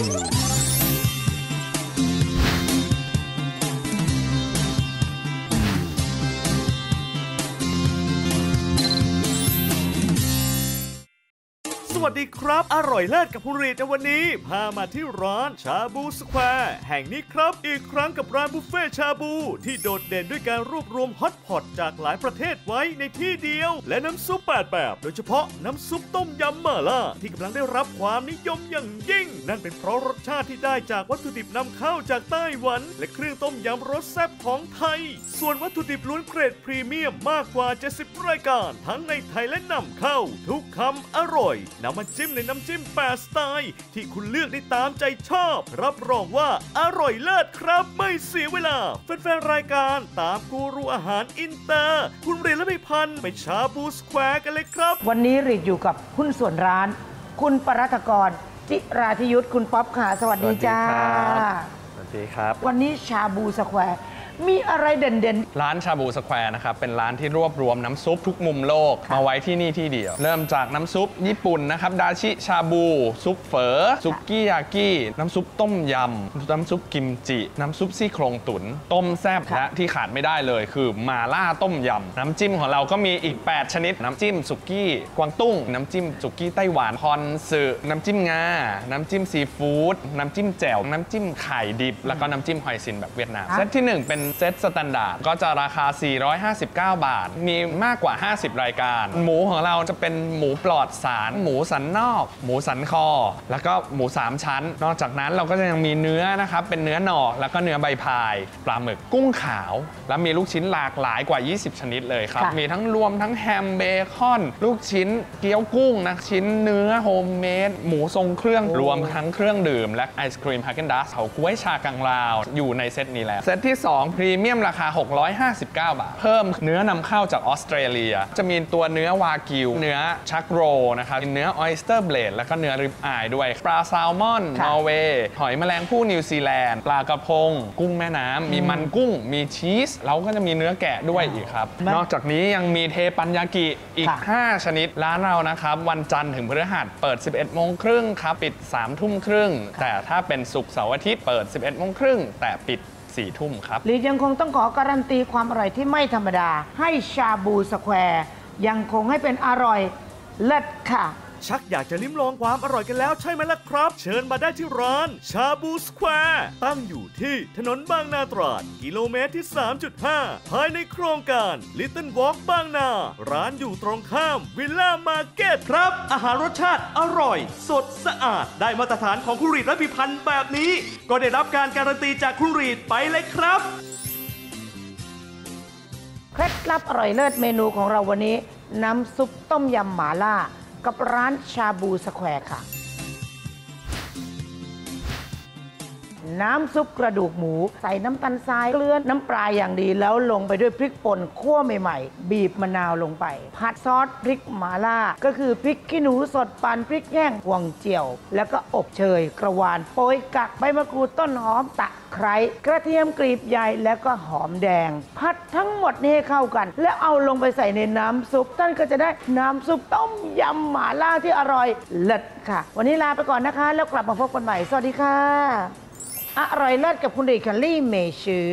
ส วัสดีครับ อร่อยเลิศกับคุณรีดในวันนี้ พามาที่ร้านชาบูสแควร์แห่งนี้ครับ อีกครั้งกับร้านบุฟเฟ่ชาบู ที่โดดเด่นด้วยการรวบรวมฮอตพอตจากหลายประเทศไว้ในที่เดียว และน้ำซุป8แบบ โดยเฉพาะน้ำซุปต้มยำมาล่า ที่กำลังได้รับความนิยมอย่างยิ่ง นั่นเป็นเพราะรสชาติที่ได้จากวัตถุดิบนำเข้าจากไต้หวัน และเครื่องต้มยำรสแซ่บของไทย ส่วนวัตถุดิบล้วนเกรดพรีเมียมมากกว่า 70 รายการ ทั้งในไทยและนำเข้า ทุกคำอร่อยนำมาจิ้มในน้ำจิ้มแปดสไตล์ ที่คุณเลือกได้ตามใจชอบ รับรองว่าอร่อยเลิศครับไม่เสียเวลาแฟนๆรายการตามกูรูอาหารอินเตอร์ คุณหรีดและพี่พันธ์ไปชาบูสแควร์กันเลยครับ วันนี้หรีดอยู่กับหุ้นส่วนร้าน คุณปรัฐกร จิราธิวัฒน์คุณป๊อปค่ะ สวัสดีจ้าสวัสดีครับ วันนี้ชาบูสแควร์ มีอะไรเด่นร้านชาบูสแควร์นะครับ เป็นร้านที่รวบรวมน้ำซุปทุกมุมโลก มาไว้ที่นี่ที่เดียว เริ่มจากน้ำซุปญี่ปุ่นนะครับ ดาชิชาบู ซุปเฝอสุกี้ยากิน้ำซุปต้มยำ น้ำซุปกิมจิ น้ำซุปซี่โครงตุ๋นต้มแซ่บและที่ขาดไม่ได้เลยคือหม่าล่าต้มยำ น้ำจิ้มของเราก็มีอีก 8 ชนิด น้ำจิ้มสุกี้กวางตุ้ง น้ำจิ้มสุกี้ไต้หวันพอนสึน้ำจิ้มงา น้ำจิ้มซีฟู้ด น้ำจิ้มแจ่ว น้ำจิ้มไข่ดิบ แล้วก็น้ำจิ้มฮอยซินแบบเวียดนามครับเซตที่ 1 เป็นเซตสแตนดาร์ดก็จะราคา 459 บาท มีมากกว่า 50 รายการ หมูของเราจะเป็นหมูปลอดสาร หมูสันนอก หมูสันคอ แล้วก็หมู 3 ชั้น นอกจากนั้นเราก็จะยังมีเนื้อนะครับ เป็นเนื้อหนอกแล้วก็เนื้อใบพาย ปลาหมึก กุ้งขาว แล้วมีลูกชิ้นหลากหลายกว่า 20 ชนิดเลยครับค่ะมีทั้งรวมทั้งแฮมเบคอน ลูกชิ้น เกี๊ยวกุ้งนะ ชิ้นเนื้อโฮมเมด หมูทรงเครื่อง รวมทั้งเครื่องดื่ม และไอศครีม Häagen-Dazs เฉาก๊วยชากังราว อยู่ในเซตนี้แล้ว เซตที่2พรีเมียมราคา 659 บาท เพิ่มเนื้อนำเข้าจากออสเตรเลีย จะมีตัวเนื้อวากิว เนื้อ chuck roll นะครับเนื้อ oyster blade แล้วก็เนื้อ ribeye ด้วย ปลาแซลมอนนอร์เวย์หอยแมลงภู่นิวซีแลนด์ ปลากะพง กุ้งแม่น้ำมีมันกุ้ง มีชีส แล้วก็จะมีเนื้อแกะด้วยอีกครับ นอกจากนี้ยังมีเทปัญญากิอีกค่ะ5ชนิด ร้านเรานะครับ วันจันทร์ถึงพฤหัสเปิด 11โมงครึ่งครับ ปิด3ทุ่มครึ่ง แต่ถ้าเป็นศุกร์เสาร์อาทิตย์เปิด 11โมงครึ่งแต่ปิด 4ทุ่มครับหรีดยังคงต้องขอการันตีความอร่อยที่ไม่ธรรมดา ให้ชาบูสแควร์ยังคงให้เป็นอร่อยเลิศค่ะ ชักอยากจะลิ้มลองความอร่อยกันแล้วใช่ไหมล่ะครับ เชิญมาได้ที่ร้าน ชาบูสแควร์ตั้งอยู่ที่ถนนบางนาตราด กิโลเมตรที่ 3.5 ภายในโครงการ Little Walk บางนา ร้านอยู่ตรงข้ามวิลล่ามาร์เก็ตครับ อาหารรสชาติอร่อย สดสะอาด ได้มาตรฐานของคุณหรีดและพี่พันธ์แบบนี้ ก็ได้รับการการันตีจากคุณหรีดไปเลยครับเคล็ดลับอร่อยเลิศเมนูของเราวันนี้ น้ำซุปต้มยำหม่าล่า กับร้านชาบูสแควร์ค่ะ น้ำซุปกระดูกหมู ใส่น้ำตาลทรายเกลือน้ำปลาอย่างดี แล้วลงไปด้วยพริกป่นคั่วใหม่ๆ บีบมะนาวลงไป ผัดซอสพริกหมาล่า ก็คือพริกขี้หนูสดปั่นพริกแห้งหวงเจียว แล้วก็อบเชย กระวานโปยกักใบมะกรูดต้นหอมตะไคร้กระเทียมกรีบใหญ่แล้วก็หอมแดง ผัดทั้งหมดนี่ให้เข้ากัน แล้วเอาลงไปใส่ในน้ำซุปท่านก็จะได้น้ำซุปต้มยำหมาล่าที่อร่อยเลิศค่ะ วันนี้ลาไปก่อนนะคะ แล้วกลับมาพบกันใหม่ สวัสดีค่ะ อร่อยเลิศกับคุณเดชคัลลี่เมชือ